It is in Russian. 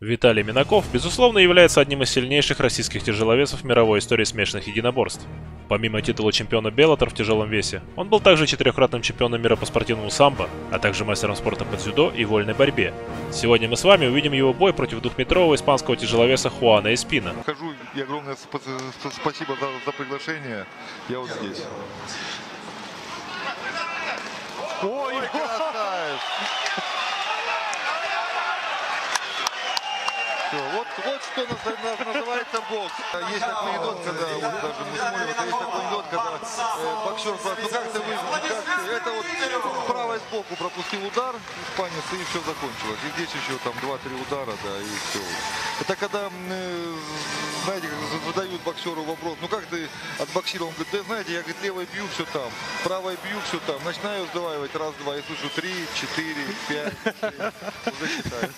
Виталий Минаков, безусловно, является одним из сильнейших российских тяжеловесов мировой истории смешанных единоборств. Помимо титула чемпиона Беллатор в тяжелом весе, он был также четырехкратным чемпионом мира по спортивному самбо, а также мастером спорта по дзюдо и вольной борьбе. Сегодня мы с вами увидим его бой против двухметрового испанского тяжеловеса Хуана Эспина. Хожу и огромное спасибо за, за приглашение. Я вот здесь. Ой, красавец! Вот, что наз- наз- называется бокс. Есть такой анекдот, когда вот даже мы смотрим, вот есть такой анекдот, когда э, боксер спрашивает, ну как ты выжил? Это вот правой сбоку пропустил удар, испанец, и все закончилось. И здесь еще там 2-3 удара, да, и все. Это когда, э, знаете, задают боксеру вопрос, ну как ты отбоксировал? Он говорит, да знаете, я говорит, левой бью, все там, правой бью, все там. Начинаю сдваивать, раз-два, и слышу три, четыре, пять. Уже считаю.